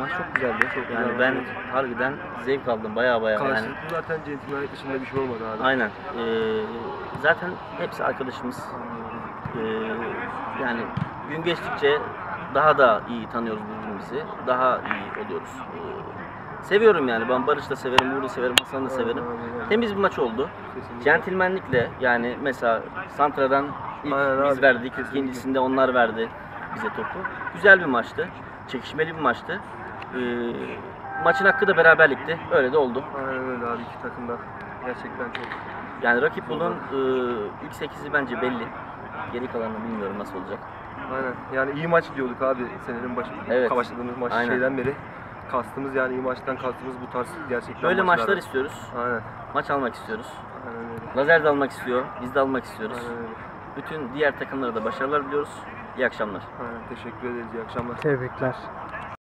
Maç çok güzeldi. Çok yani güzel, ben evet. harbiden zevk aldım baya baya yani. Karşılıklı zaten centilmenlik dışında bir şey olmadı abi. Aynen. Ee, zaten hepsi arkadaşımız. Ee, yani gün geçtikçe daha da iyi tanıyoruz birbirimizi. Daha iyi oluyoruz. Ee, seviyorum yani. Ben Barış'ı da severim, Uğur'u severim, Hasan'ı da severim. Temiz bir maç oldu. Kesinlikle. Centilmenlikle yani mesela Santra'dan ilk Aynen biz abi, verdik, ikincisinde onlar verdi bize topu. Güzel bir maçtı. Çekişmeli bir maçtı. Ee, maçın hakkı da beraberlikti. Öyle de oldu. Aynen öyle abi iki takım da gerçekten çok Yani rakip bunun e, ilk 8'i bence belli. Geri kalanını bilmiyorum nasıl olacak. Aynen. Yani iyi maç diyorduk abi senenin başı, Evet. başladığımız maç Aynen. şeyden beri. Kastımız yani iyi maçtan kastımız bu tarz gerçekten Böyle maçlar. maçlar istiyoruz. Aynen. Maç almak istiyoruz. Aynen öyle. Lazer de almak istiyor. Biz de almak istiyoruz. Aynen öyle. Bütün diğer takımlara da başarılar diliyoruz. İyi akşamlar. Aynen. Teşekkür ederiz. İyi akşamlar. Tebrikler.